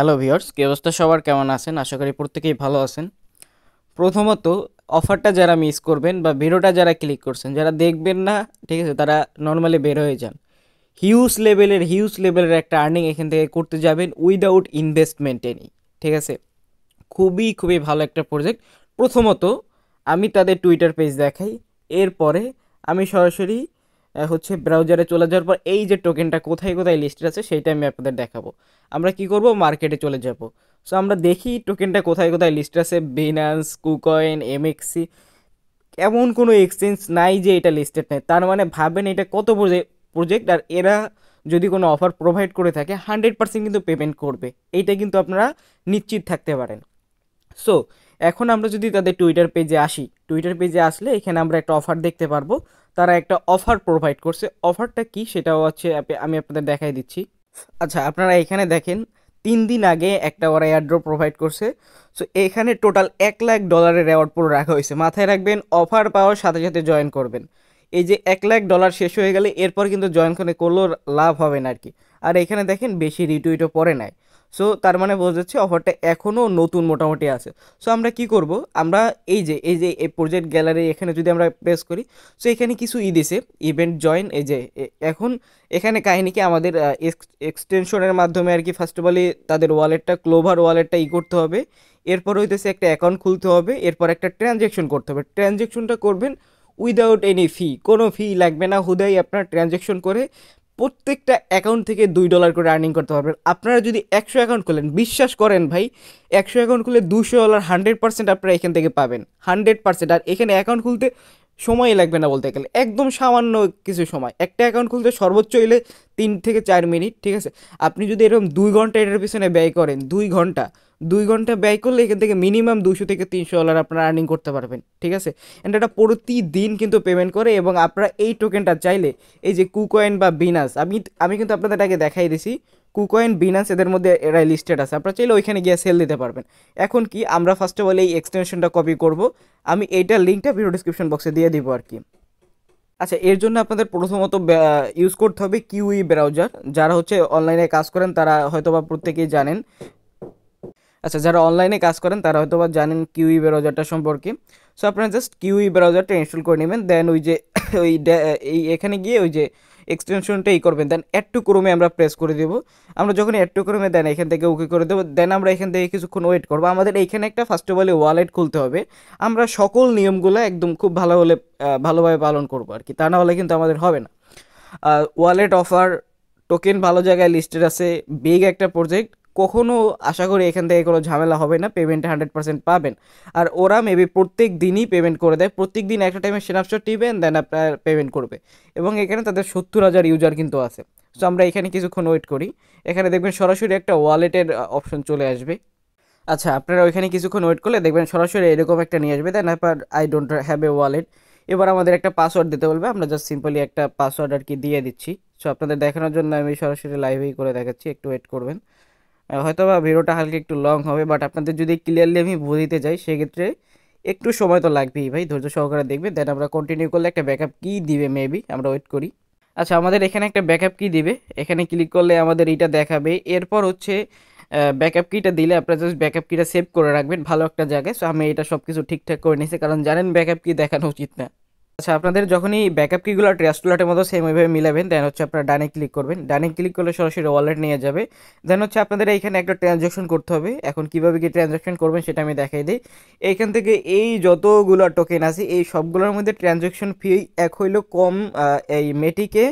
Hello viewers কি অবস্থা? সবার কেমন আছেন? আশা করি প্রত্যেকেই ভালো আছেন। প্রথমত অফারটা যারা মিস করবেন বা ভিডিওটা যারা ক্লিক করছেন, যারা দেখবেন না, ঠিক আছে, তারা নর্মালি বের হয়ে যান। হিউজ লেভেলের হিউজ লেভেলের একটা আর্নিং এখান থেকে করতে যাবেন উইদাউট ইনভেস্টমেন্ট এনি ঠিক আছে? খুবই খুবই ভালো একটা প্রজেক্ট প্রথমত, আমি তাদের টুইটার পেজ দেখাই, এরপরে আমি সরাসরি হচ্ছে ব্রাউজারে চলে যাওয়ার পর এই যে টোকেনটা কোথায় কোথায় লিস্টেড আছে সেইটা আমি আপনাদের দেখাবো। আমরা কি করব? মার্কেটে চলে যাব। সো আমরা দেখি টোকেনটা কোথায় কোথায় লিস্ট আছে। বিনান্স কুকয়েন এমএক্সি এমন কোনো এক্সচেঞ্জ নাই যে এটা লিস্টেড নেই। তার মানে ভাবেন এটা কত প্রজেক্ট আর এরা যদি কোনো অফার প্রোভাইড করে থাকে হান্ড্রেড পার্সেন্ট কিন্তু পেমেন্ট করবে। এইটা কিন্তু আপনারা নিশ্চিত থাকতে পারেন। সো এখন আমরা যদি তাদের টুইটার পেজে আসি টুইটার পেজে আসলে এখানে আমরা একটা অফার দেখতে পারব। তারা একটা অফার প্রোভাইড করছে। অফারটা কি সেটাও হচ্ছে আমি আপনাদের দেখাই দিচ্ছি। আচ্ছা আপনারা এখানে দেখেন, তিন দিন আগে একটা ওরা এয়ারড্রপ প্রোভাইড করছে। সো এখানে টোটাল এক লাখ ডলারের অ্যাওয়ার্ড পুরো রাখা হয়েছে। মাথায় রাখবেন অফার পাওয়ার সাথে সাথে জয়েন করবেন। এই যে এক লাখ ডলার শেষ হয়ে গেলে, এরপর কিন্তু জয়েন করে করলেও লাভ হবে না আর কি। আর এখানে দেখেন, বেশি রিটুইটও পড়ে নাই। সো তার মানে বোঝা যাচ্ছে অফারটা এখনও নতুন মোটামুটি আছে। সো আমরা কি করব? আমরা এই যে এই যে, এই প্রজেক্ট গ্যালারি এখানে যদি আমরা প্রেস করি সো এখানে কিছু ই দিছে ইভেন্ট জয়েন এই যে এখন এখানে কাহিনী কি আমাদের এক্সটেনশনের মাধ্যমে আর কি ফার্স্ট অফ অলি তাদের ওয়ালেটটা ক্লোভার ওয়ালেটটা ই করতে হবে। এরপর হইতেছে একটা অ্যাকাউন্ট খুলতে হবে, এরপর একটা ট্রানজ্যাকশন করতে হবে। ট্রানজ্যাকশনটা করবেন উইদাউট এনি ফি কোনো ফি লাগবে না। হুদাই আপনার ট্রানজ্যাকশন করে প্রত্যেকটা অ্যাকাউন্ট থেকে দুই ডলার করে আর্নিং করতে পারবেন। আপনারা যদি একশো অ্যাকাউন্ট খোলেন, বিশ্বাস করেন ভাই, একশো অ্যাকাউন্ট খুলে দুশো ডলার হান্ড্রেড পার্সেন্ট আপনারা এখান থেকে পাবেন। হান্ড্রেড পার্সেন্ট আর এখানে অ্যাকাউন্ট খুলতে সময় লাগবে না বলতে গেলে। একদম সামান্য কিছু সময়। একটা অ্যাকাউন্ট খুলতে সর্বোচ্চ হইলে তিন থেকে চার মিনিট, ঠিক আছে? আপনি যদি এরকম দুই ঘণ্টা এটার পিছনে ব্যয় করেন, দুই ঘণ্টা দুই ঘণ্টা ব্যয় করলে এখান থেকে মিনিমাম দুশো থেকে তিনশো ডলার আপনারা আর্নিং করতে পারবেন, ঠিক আছে? অ্যান্ড এটা প্রতিদিন কিন্তু পেমেন্ট করে এবং আপনারা এই টোকেনটা চাইলে, এই যে কুকয়েন বা বিনাস আমি আমি কিন্তু আপনাদের আগে দেখাই দিছি। কুকয়েন বিনান্স এদের মধ্যে এরা লিস্টেড আছে। আপনারা চাইলে ওইখানে গিয়ে সেল দিতে পারবেন। এখন কি আমরা ফার্স্ট অফ অল এই এক্সটেনশনটা কপি করব। আমি এইটার লিঙ্কটা ভিডিও ডিসক্রিপশন বক্সে দিয়ে দিব আর কি। আচ্ছা এর জন্য আপনাদের প্রথমত ইউজ করতে হবে কিউই ব্রাউজার যারা হচ্ছে অনলাইনে কাজ করেন, তারা হয়তোবা প্রত্যেকেই জানেন। আচ্ছা যারা অনলাইনে কাজ করেন, তারা হয়তো বা জানেন কিউই ব্রাউজারটা সম্পর্কে। সো আপনারা জাস্ট কিউই ব্রাউজারটা ইনস্টল করে নেবেন। দেন ওই যে, ওই, এই এখানে গিয়ে ওই যে এক্সটেনশনটা ই করবেন দেন অ্যাড টু ক্রোমে আমরা প্রেস করে দেবো। আমরা যখন অ্যাড টু ক্রোমে দেন এখান থেকে ওকে করে দেবো দেন আমরা এখান থেকে কিছুক্ষণ ওয়েট করব। আমাদের এইখানে একটা ফার্স্ট অফ অল ওয়ালেট খুলতে হবে। আমরা সকল নিয়মগুলো একদম খুব ভালো হলে ভালোভাবে পালন করব আর কি তা না হলে কিন্তু আমাদের হবে না। ওয়ালেট অফার টোকেন ভালো জায়গায় লিস্টেড আছে বিগ একটা প্রজেক্ট কখনো আশা করি এখান থেকে কোনো ঝামেলা হবে না পেমেন্ট হান্ড্রেড পার্সেন্ট পাবেন। আর ওরা মেবি প্রত্যেক দিনই পেমেন্ট করে দেয়, প্রত্যেক দিন একটা টাইমে স্ন্যাপশট টিপেন দেন আপনার পেমেন্ট করবে। এবং এখানে তাদের সত্তর হাজার ইউজার কিন্তু আছে। সো আমরা এখানে কিছুক্ষণ ওয়েট করি। এখানে দেখবেন সরাসরি একটা ওয়ালেটের অপশন চলে আসবে। আচ্ছা আপনারা ওইখানে কিছুক্ষণ ওয়েট করলে দেখবেন সরাসরি এরকম একটা নিয়ে আসবে। দেন আপনার I don't have a wallet এবার আমাদের একটা পাসওয়ার্ড দিতে বলবে। আমরা জাস্ট সিম্পলি একটা পাসওয়ার্ড আর কি দিয়ে দিচ্ছি। সো আপনাদের দেখানোর জন্য আমি সরাসরি লাইভেই করে দেখাচ্ছি। একটু ওয়েট করবেন। হয়তো বা ভিডিওটা হালকা একটু লং হবে বাট আপনাদের যদি ক্লিয়ারলি আমি বুঝিতে যাই সেক্ষেত্রে একটু সময় তো লাগবেই ভাই, ধৈর্য সহকারে দেখবেন দেন আমরা কন্টিনিউ করলে একটা ব্যাকআপ কি দিবে মেবি আমরা ওয়েট করি। আচ্ছা আমাদের এখানে একটা ব্যাকআপ কি দিবে? এখানে ক্লিক করলে আমাদের এইটা দেখাবে। এরপর হচ্ছে ব্যাকআপ কিটা দিলে আপনারা জাস্ট ব্যাকআপ কিটা সেভ করে রাখবেন, ভালো একটা জায়গায়। সো আমি এটা সব কিছু ঠিকঠাক করে নিয়েছি, কারণ জানেন ব্যাকআপ কি দেখানো উচিত না। আচ্ছা আপনাদের যখনই ব্যাকআপ কিগুলো ট্রাস্টুলাটের মতো সেম ওইভাবে মিলাবেন দেন হচ্ছে আপনারা ডানে ক্লিক করবেন। ডানে ক্লিক করলে সরাসরি ওয়ালেট নিয়ে যাবে। দেন হচ্ছে আপনাদের এইখানে একটা ট্রানজ্যাকশন করতে হবে। এখন কীভাবে কি ট্রানজ্যাকশন করবেন সেটা আমি দেখাই দিই। এইখান থেকে এই যতগুলো টোকেন আছে, এই সবগুলোর মধ্যে ট্রানজ্যাকশন ফি এক হইল কম এই মেটিকে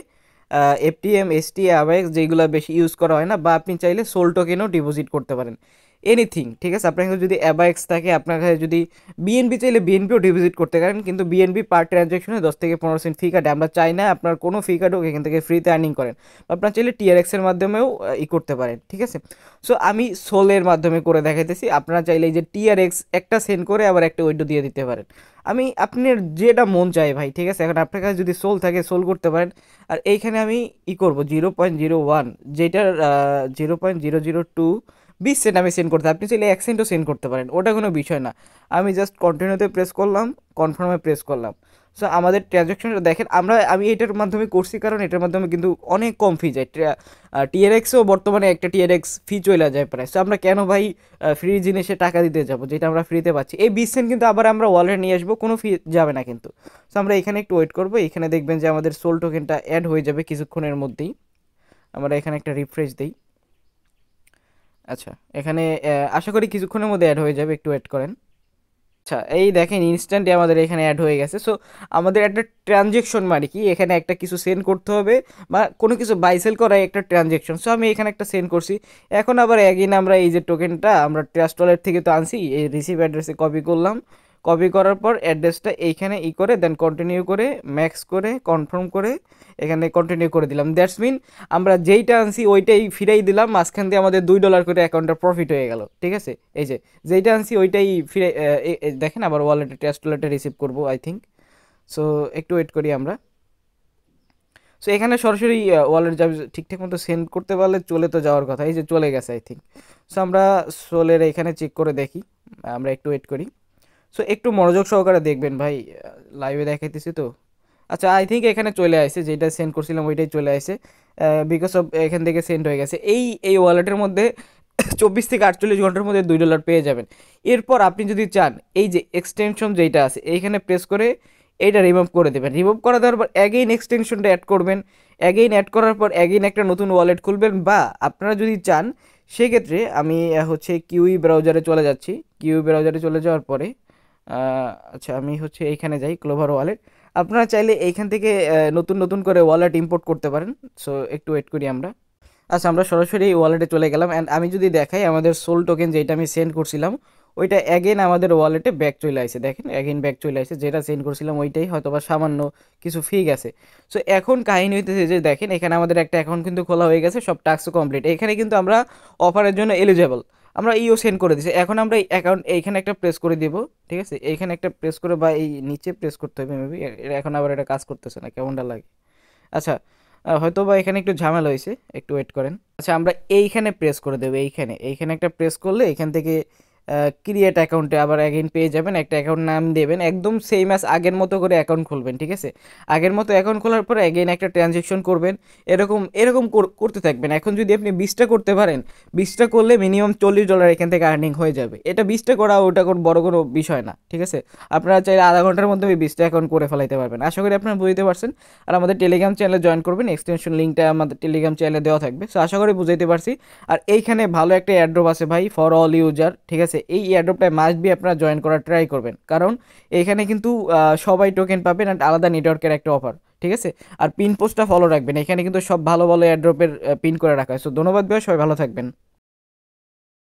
এফটিএম এসটি অ্যাওয়াক্স যেগুলো বেশি ইউজ করা হয় না, বা আপনি চাইলে সোল টোকেনও ডিপোজিট করতে পারেন। এনিথিং ঠিক আছে? আপনার কাছে যদি অ্যাবাএক্স থাকে, আপনার কাছে যদি বিএনপি চাইলে বিএনপিও ডিপোজিট করতে পারেন, কিন্তু বিএনপি পার ট্রানজ্যাকশনে দশ থেকে পনেরো সেন্ট ফি কাটে। আমরা চাই না আপনার কোনো ফি কাটুক, এখান থেকে ফ্রিতে আর্নিং করেন। আপনার চাইলে টিআরএক্সের মাধ্যমেও ই করতে পারেন, ঠিক আছে? সো আমি সোলের মাধ্যমে করে দেখাইতেছি। আপনারা চাইলে এই যে টিআরএক্স একটা সেন্ড করে আবার একটা উইডো দিয়ে দিতে পারেন। আমি আপনার যেটা মন চায় ভাই, ঠিক আছে? এখন আপনার কাছে যদি সোল থাকে সোল করতে পারেন। আর এইখানে আমি ই করব জিরো পয়েন্ট জিরো ওয়ান যেটার zero point zero zero two বিশ সেন্ট আমি সেন্ড করতে আপনি চাইলে এক সেন্টও সেন্ড করতে পারেন, ওটা কোনো বিষয় না। আমি জাস্ট কন্টিনিউতে প্রেস করলাম কনফার্মে প্রেস করলাম। সো আমাদের ট্রানজ্যাকশনটা দেখেন, আমরা, আমি এটার মাধ্যমে করছি কারণ এটার মাধ্যমে কিন্তু অনেক কম ফি যায়। টিআরএক্সও বর্তমানে একটা টিআরএক্স ফি চলে যায় প্রায়। সো আমরা কেন ভাই ফ্রি জিনিসে টাকা দিতে যাব, যেটা আমরা ফ্রিতে পাচ্ছি? এই বিশ সেন্ট কিন্তু আবার আমরা ওয়ালেট নিয়ে আসব, কোনো ফি যাবে না কিন্তু। সো আমরা এখানে একটু ওয়েট করব, এখানে দেখবেন যে আমাদের সোল টোকেনটা অ্যাড হয়ে যাবে কিছুক্ষণের মধ্যেই। আমরা এখানে একটা রিফ্রেশ দিই। আচ্ছা এখানে আশা করি কিছুক্ষণের মধ্যে অ্যাড হয়ে যাবে, একটু ওয়েট করেন। আচ্ছা এই দেখেন ইনস্ট্যান্টলি আমাদের এখানে অ্যাড হয়ে গেছে। সো আমাদের একটা ট্রানজেকশন মানে কি? এখানে একটা কিছু সেন্ড করতে হবে বা কোনো কিছু বাইসেল করাই একটা ট্রানজেকশন সো আমি এখানে একটা সেন্ড করছি। এখন আবার একদিন আমরা এই যে টোকেনটা আমরা ট্রাস্ট ওয়ালেট থেকে তো আনছি, এই রিসিভ অ্যাড্রেসে কপি করলাম। কপি করার পর অ্যাড্রেসটা এইখানে ই করে দেন কন্টিনিউ করে ম্যাক্স করে কনফার্ম করে এখানে কন্টিনিউ করে দিলাম। দ্যাটস মিন আমরা যেইটা আনছি ওইটাই ফিরাই দিলাম, মাঝখান দিয়ে আমাদের দুই ডলার করে অ্যাকাউন্টটা প্রফিট হয়ে গেল, ঠিক আছে? এই যে, যেইটা আনছি ওইটাই ফিরে দেখেন আবার ওয়ালেটে টেস্ট ওয়ালেটে রিসিভ করব আই থিঙ্ক সো একটু ওয়েট করি আমরা। সো এখানে সরাসরি ওয়ালেট যাবে ঠিকঠাক মতো সেন্ড করতে পারলে চলে তো যাওয়ার কথা, এই যে চলে গেছে আই থিঙ্ক সো আমরা সোলের এখানে চেক করে দেখি, আমরা একটু ওয়েট করি। সো একটু মনোযোগ সহকারে দেখবেন ভাই লাইভে দেখাইতেছি তো। আচ্ছা আই থিঙ্ক এখানে চলে আসে, যেটা সেন্ড করছিলাম ওইটাই চলে আসে বিকজ অফ এখান থেকে সেন্ড হয়ে গেছে। এই এই ওয়ালেটের মধ্যে চব্বিশ থেকে আটচল্লিশ ঘণ্টার মধ্যে দুই ডলার পেয়ে যাবেন। এরপর আপনি যদি চান, এই যে এক্সটেনশন যেইটা আছে, এইখানে প্রেস করে এইটা রিমুভ করে দেবেন। রিমুভ করে দেওয়ার পর অ্যাগেইন এক্সটেনশনটা অ্যাড করবেন। অ্যাগেইন অ্যাড করার পর অ্যাগেইন একটা নতুন ওয়ালেট খুলবেন বা আপনারা যদি চান, সেক্ষেত্রে আমি হচ্ছে কিউই ব্রাউজারে চলে যাচ্ছি। কিউই ব্রাউজারে চলে যাওয়ার পরে আচ্ছা আমি হচ্ছে এইখানে যাই ক্লোভার ওয়ালেট আপনারা চাইলে এইখান থেকে নতুন নতুন করে ওয়ালেট ইম্পোর্ট করতে পারেন। সো একটু ওয়েট করি আমরা। আচ্ছা আমরা সরাসরি ওয়ালেটে চলে গেলাম। অ্যান্ড আমি যদি দেখাই, আমাদের সোল টোকেন যেটা আমি সেন্ড করছিলাম, ওইটা অ্যাগেন আমাদের ওয়ালেটে ব্যাক চলে আসে। দেখেন অ্যাগেন ব্যাক চলে আসে। যেটা সেন্ড করছিলাম, ওইটাই হয়তো বা সামান্য কিছু ফি গেছে। সো এখন কাহিনী হইতেছে যে, দেখেন, এখানে আমাদের একটা অ্যাকাউন্ট কিন্তু খোলা হয়ে গেছে, সব টাস্কও কমপ্লিট এখানে কিন্তু আমরা অফারের জন্য এলিজেবল আমরা ইও সেন্ড করে দিছি। এখন আমরা অ্যাকাউন্ট এইখানে একটা প্রেস করে দিব, ঠিক আছে? এইখানে একটা প্রেস করে বা এই নিচে প্রেস করতে হবে মেবি এখন আবার এটা কাজ করতেছে না, কেমনটা লাগে? আচ্ছা হয়তো বা এখানে একটু ঝামেলা হয়েছে, একটু ওয়েট করেন। আচ্ছা আমরা এইখানে প্রেস করে দেবো, এইখানে। এইখানে একটা প্রেস করলে এখান থেকে ক্রিয়েট অ্যাকাউন্টে আবার অ্যাগেন পেয়ে যাবেন, একটা অ্যাকাউন্ট নাম দেবেন, একদম সেম অ্যাস আগের মতো করে অ্যাকাউন্ট খুলবেন, ঠিক আছে? আগের মতো অ্যাকাউন্ট খোলার পর অ্যাগেন একটা ট্রানজেকশন করবেন, এরকম এরকম করতে থাকবেন। এখন যদি আপনি বিশটা করতে পারেন, বিশটা করলে মিনিমাম চল্লিশ ডলার এখান থেকে আর্নিং হয়ে যাবে। এটা বিশটা করা ওটা কোনো বড় কোনো বিষয় না, ঠিক আছে? আপনারা চাইলে আধা ঘণ্টার মধ্যে ওই বিশটা অ্যাকাউন্ট করে ফেলাইতে পারবেন। আশা করি আপনারা বুঝতে পারছেন। আর আমাদের টেলিগ্রাম চ্যানেলে জয়েন করবেন এক্সটেনশন লিঙ্কটা আমাদের টেলিগ্রাম চ্যানেলে দেওয়া থাকবে। সো আশা করি বুঝাইতে পারছি। আর এইখানে ভালো একটা অ্যাড্রপ আছে ভাই ফর অল ইউজার ঠিক আছে? এই এয়ারড্রপটায় মাস্ট বি আপনারা জয়েন করার ট্রাই করবেন। কারণ এখানে কিন্তু সবাই টোকেন পাবেন আর আলাদা নেটওয়ার্কের একটা অফার ঠিক আছে? আর পিন পোস্টটা ফলো রাখবেন। এখানে কিন্তু সব ভালো ভালো এয়ারড্রপের পিন করে রাখা হয়। সো ধন্যবাদ ভাই, সবাই ভালো থাকবেন।